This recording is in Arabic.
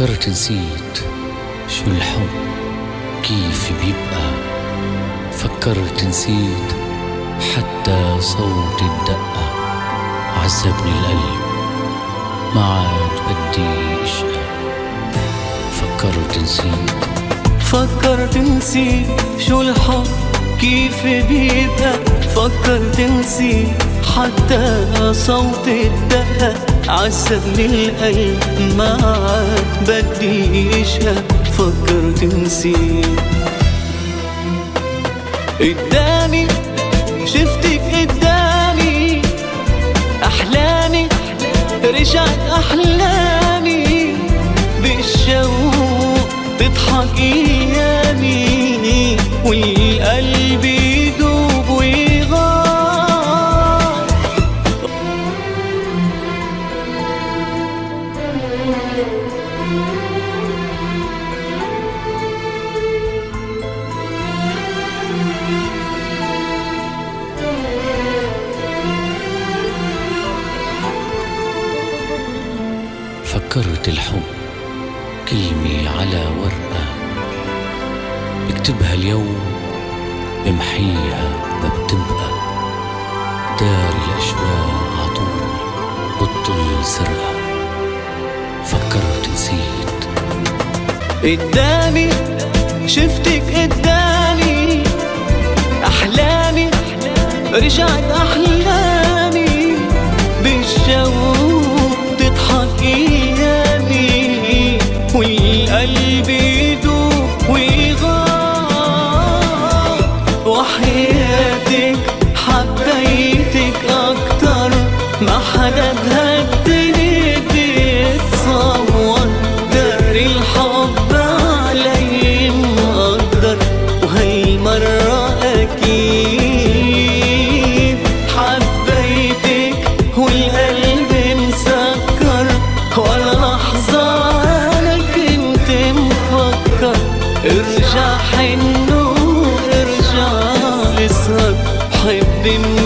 فكرت نسيت شو الحب كيف بيبقى. فكرت نسيت حتى صوت الدقة عذبني القلب ما عاد بدي أشقى. فكرت نسيت. فكرت نسيت شو الحب كيف بيبقى. فكرت نسيت حتى صوت الدقة عذبني القلب ما عاد بدي اشقى فكرت نسيت قدامي شفتك قدامي. أحلامي رجعت أحلامي. بالشوق تضحك أيامي فكرت الحب كلمة على ورقة. بكتبها اليوم بمحيها ما بتبقى. دار الأشواق عطول بطل سرقة. فكرت نسيت. قدامي شفتك قدامي. أحلامي رجعت أحلامي. حبيتك أكتر ما حدا بهالدنيا بيتصور دار الحب علي مقدر وهي مرة أكيد. حبيتك والقلب مسكر ولا لحظة أنا كنت مفكر. ارجع حنو ارجع